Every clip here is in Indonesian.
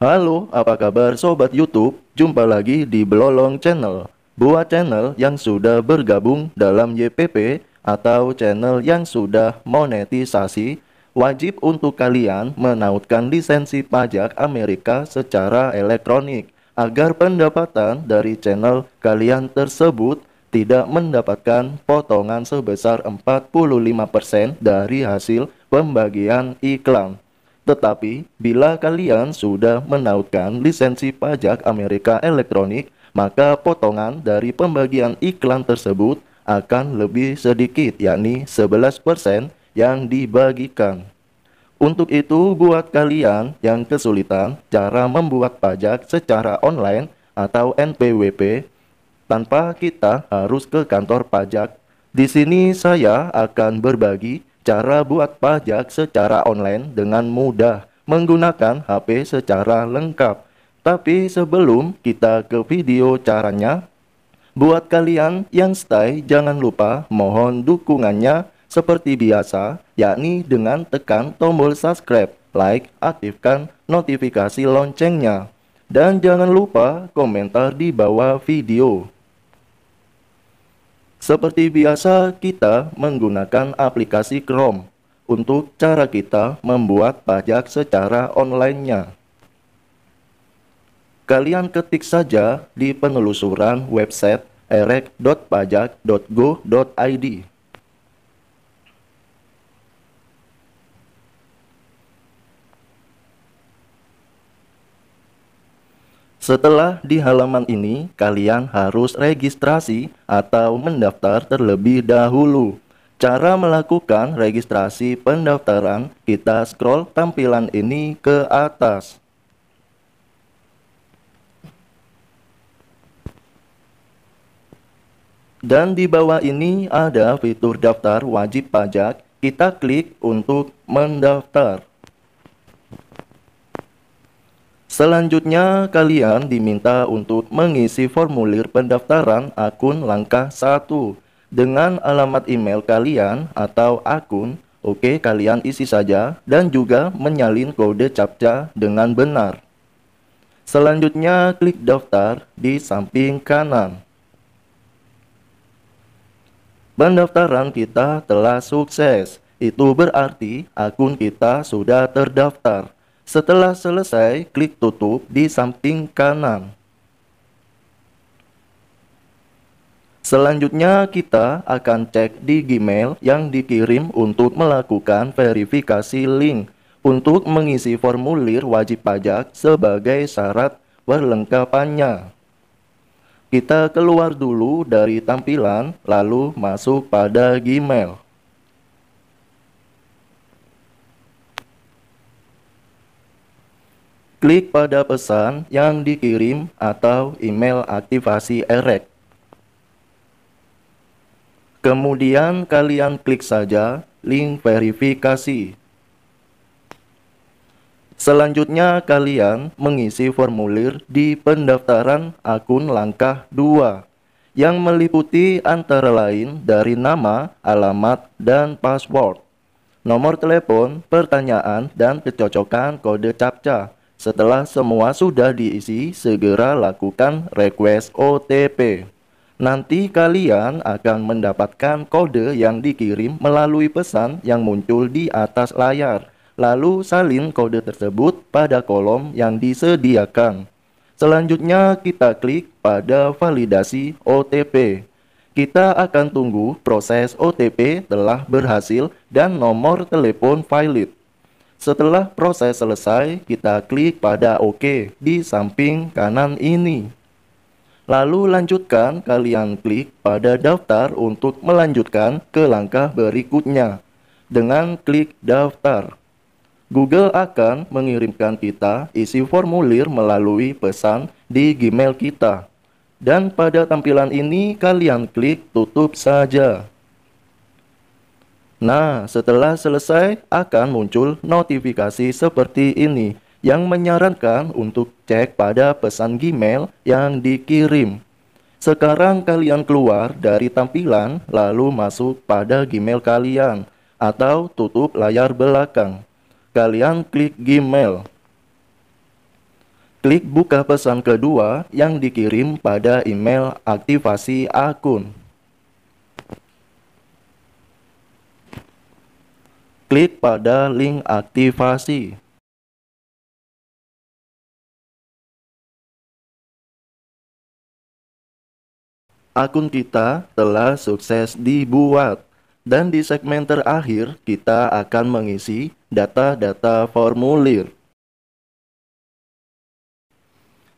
Halo, apa kabar sobat YouTube? Jumpa lagi di Belolong Channel. Buat channel yang sudah bergabung dalam YPP atau channel yang sudah monetisasi, wajib untuk kalian menautkan lisensi pajak Amerika secara elektronik agar pendapatan dari channel kalian tersebut tidak mendapatkan potongan sebesar 45% dari hasil pembagian iklan. Tetapi, bila kalian sudah menautkan lisensi pajak Amerika elektronik, maka potongan dari pembagian iklan tersebut akan lebih sedikit, yakni 11% yang dibagikan. Untuk itu, buat kalian yang kesulitan cara membuat pajak secara online atau NPWP, tanpa kita harus ke kantor pajak. Di sini saya akan berbagi cara buat pajak secara online dengan mudah menggunakan HP secara lengkap. Tapi sebelum kita ke video caranya, buat kalian yang stay jangan lupa mohon dukungannya seperti biasa, yakni dengan tekan tombol subscribe, like, aktifkan notifikasi loncengnya. Dan jangan lupa komentar di bawah video. Seperti biasa, kita menggunakan aplikasi Chrome untuk cara kita membuat pajak secara online-nya. Kalian ketik saja di penelusuran website erek.pajak.go.id. Setelah di halaman ini, kalian harus registrasi atau mendaftar terlebih dahulu. Cara melakukan registrasi pendaftaran, kita scroll tampilan ini ke atas. Dan di bawah ini ada fitur daftar wajib pajak. Kita klik untuk mendaftar. Selanjutnya, kalian diminta untuk mengisi formulir pendaftaran akun langkah 1 dengan alamat email kalian atau akun. Oke, kalian isi saja dan juga menyalin kode CAPTCHA dengan benar. Selanjutnya, klik daftar di samping kanan. Pendaftaran kita telah sukses. Itu berarti akun kita sudah terdaftar. Setelah selesai, klik tutup di samping kanan. Selanjutnya kita akan cek di Gmail yang dikirim untuk melakukan verifikasi link untuk mengisi formulir wajib pajak sebagai syarat perlengkapannya. Kita keluar dulu dari tampilan lalu masuk pada Gmail. Klik pada pesan yang dikirim atau email aktivasi EREK. Kemudian kalian klik saja link verifikasi. Selanjutnya kalian mengisi formulir di pendaftaran akun langkah 2 yang meliputi antara lain dari nama, alamat, dan password, nomor telepon, pertanyaan, dan kecocokan kode CAPTCHA setelah semua sudah diisi, segera lakukan request OTP. Nanti kalian akan mendapatkan kode yang dikirim melalui pesan yang muncul di atas layar. Lalu salin kode tersebut pada kolom yang disediakan. Selanjutnya kita klik pada validasi OTP. Kita akan tunggu proses OTP telah berhasil dan nomor telepon valid. Setelah proses selesai, kita klik pada OK di samping kanan ini. Lalu lanjutkan, kalian klik pada daftar untuk melanjutkan ke langkah berikutnya. Dengan klik daftar, Google akan mengirimkan kita isi formulir melalui pesan di Gmail kita. Dan pada tampilan ini kalian klik tutup saja. Nah, setelah selesai akan muncul notifikasi seperti ini yang menyarankan untuk cek pada pesan Gmail yang dikirim. Sekarang kalian keluar dari tampilan lalu masuk pada Gmail kalian atau tutup layar belakang. Kalian klik Gmail. Klik buka pesan kedua yang dikirim pada email aktivasi akun. Klik pada link aktivasi. Akun kita telah sukses dibuat. Dan di segmen terakhir, kita akan mengisi data-data formulir.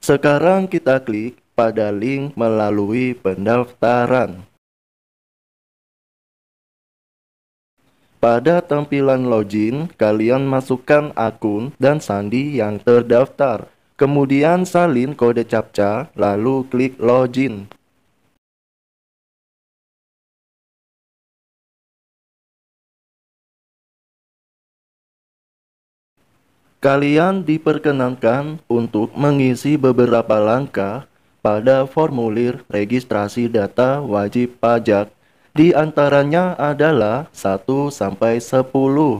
Sekarang kita klik pada link melalui pendaftaran. Pada tampilan login, kalian masukkan akun dan sandi yang terdaftar. Kemudian salin kode CAPTCHA, lalu klik login. Kalian diperkenankan untuk mengisi beberapa langkah pada formulir registrasi data wajib pajak. Di antaranya adalah 1 sampai 10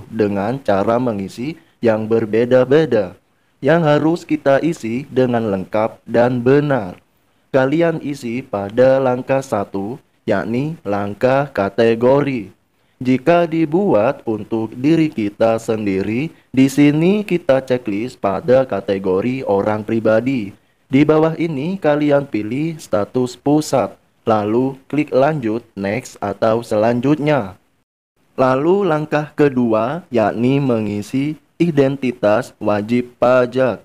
dengan cara mengisi yang berbeda-beda yang harus kita isi dengan lengkap dan benar. Kalian isi pada langkah 1 yakni langkah kategori. Jika dibuat untuk diri kita sendiri, di sini kita checklist pada kategori orang pribadi. Di bawah ini kalian pilih status pusat, lalu klik lanjut, next atau selanjutnya. Lalu langkah kedua yakni mengisi identitas wajib pajak.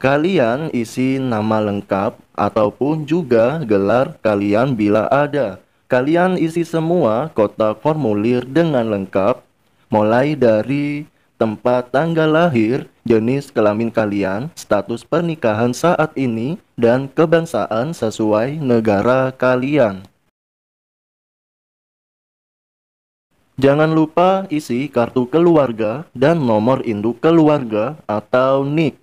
Kalian isi nama lengkap ataupun juga gelar kalian bila ada. Kalian isi semua kotak formulir dengan lengkap, mulai dari tempat tanggal lahir, jenis kelamin kalian, status pernikahan saat ini, dan kebangsaan sesuai negara kalian. Jangan lupa isi kartu keluarga dan nomor induk keluarga atau NIK.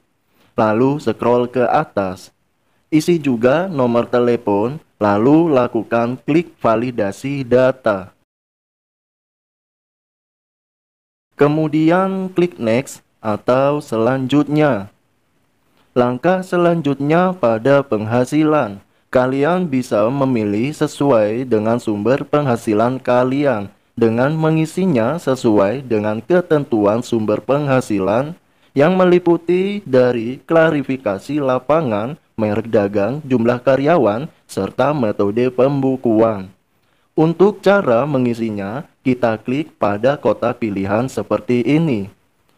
Lalu scroll ke atas. Isi juga nomor telepon Lalu lakukan klik validasi data. Kemudian klik next atau selanjutnya. Langkah selanjutnya pada penghasilan. Kalian bisa memilih sesuai dengan sumber penghasilan kalian dengan mengisinya sesuai dengan ketentuan sumber penghasilan yang meliputi dari klarifikasi lapangan, merek dagang, jumlah karyawan, serta metode pembukuan. Untuk cara mengisinya, kita klik pada kotak pilihan seperti ini.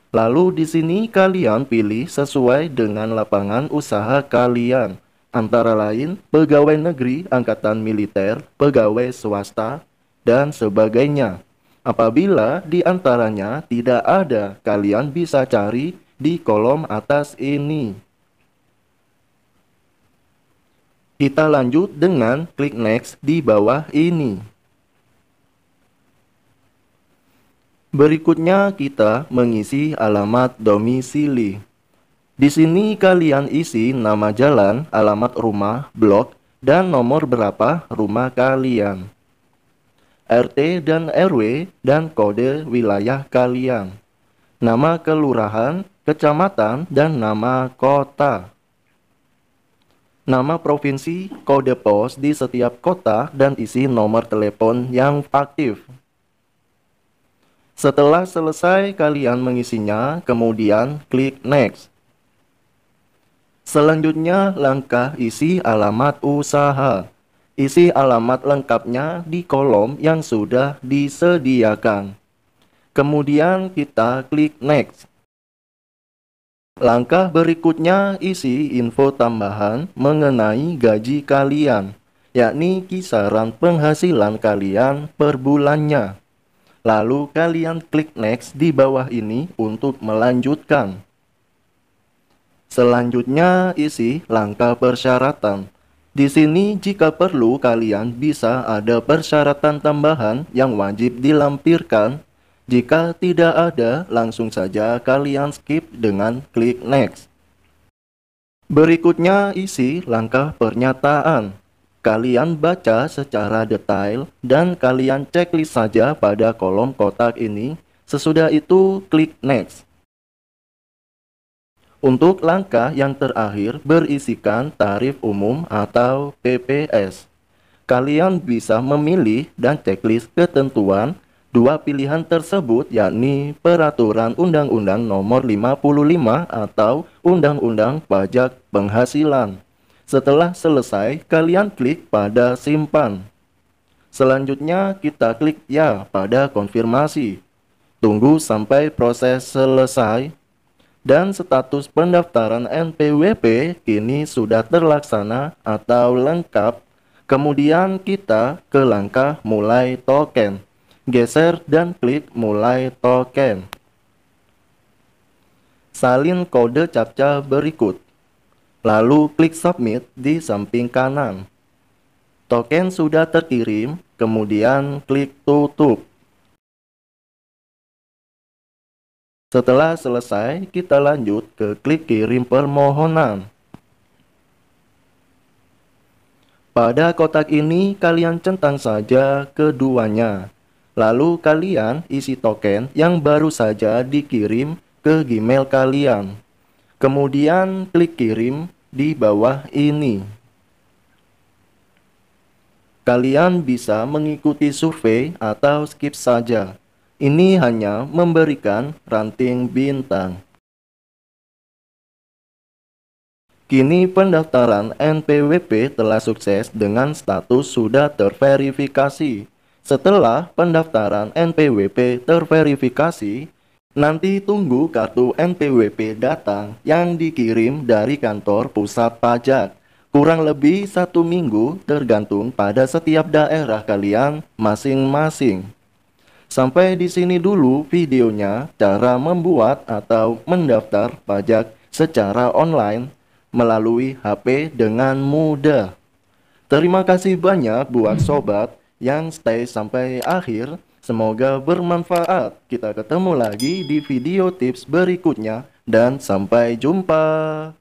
Lalu di sini kalian pilih sesuai dengan lapangan usaha kalian, antara lain pegawai negeri, angkatan militer, pegawai swasta, dan sebagainya. Apabila di antaranya tidak ada, kalian bisa cari di kolom atas ini. Kita lanjut dengan klik next di bawah ini. Berikutnya kita mengisi alamat domisili. Di sini kalian isi nama jalan, alamat rumah, blok, dan nomor berapa rumah kalian. RT dan RW dan kode wilayah kalian. Nama kelurahan, kecamatan, dan nama kota nama provinsi, kode pos di setiap kota, dan isi nomor telepon yang aktif. Setelah selesai kalian mengisinya, kemudian klik next. Selanjutnya langkah isi alamat usaha. Isi alamat lengkapnya di kolom yang sudah disediakan. Kemudian kita klik next. Langkah berikutnya isi info tambahan mengenai gaji kalian, yakni kisaran penghasilan kalian per bulannya. Lalu kalian klik next di bawah ini untuk melanjutkan. Selanjutnya isi langkah persyaratan. Di sini jika perlu kalian bisa ada persyaratan tambahan yang wajib dilampirkan jika tidak ada, langsung saja kalian skip dengan klik next. Berikutnya isi langkah pernyataan. Kalian baca secara detail dan kalian checklist saja pada kolom kotak ini. Sesudah itu klik next. Untuk langkah yang terakhir berisikan tarif umum atau PPS. Kalian bisa memilih dan checklist ketentuan dua pilihan tersebut yakni Peraturan Undang-Undang Nomor 55 atau Undang-Undang Pajak Penghasilan. Setelah selesai, kalian klik pada simpan. Selanjutnya kita klik ya pada konfirmasi. Tunggu sampai proses selesai dan status pendaftaran NPWP kini sudah terlaksana atau lengkap. Kemudian kita ke langkah mulai token. Geser dan klik mulai token. Salin kode captcha berikut. Lalu klik submit di samping kanan. Token sudah terkirim, kemudian klik tutup. Setelah selesai, kita lanjut ke klik kirim permohonan. Pada kotak ini, kalian centang saja keduanya. Lalu kalian isi token yang baru saja dikirim ke Gmail kalian. Kemudian klik kirim di bawah ini. Kalian bisa mengikuti survei atau skip saja. Ini hanya memberikan ranting bintang. Kini pendaftaran NPWP telah sukses dengan status sudah terverifikasi. Setelah pendaftaran NPWP terverifikasi, nanti tunggu kartu NPWP datang yang dikirim dari kantor pusat pajak. Kurang lebih satu minggu tergantung pada setiap daerah kalian masing-masing. Sampai di sini dulu videonya cara membuat atau mendaftar pajak secara online melalui HP dengan mudah. Terima kasih banyak buat sobat yang stay sampai akhir. Semoga bermanfaat. Kita ketemu lagi di video tips berikutnya dan sampai jumpa.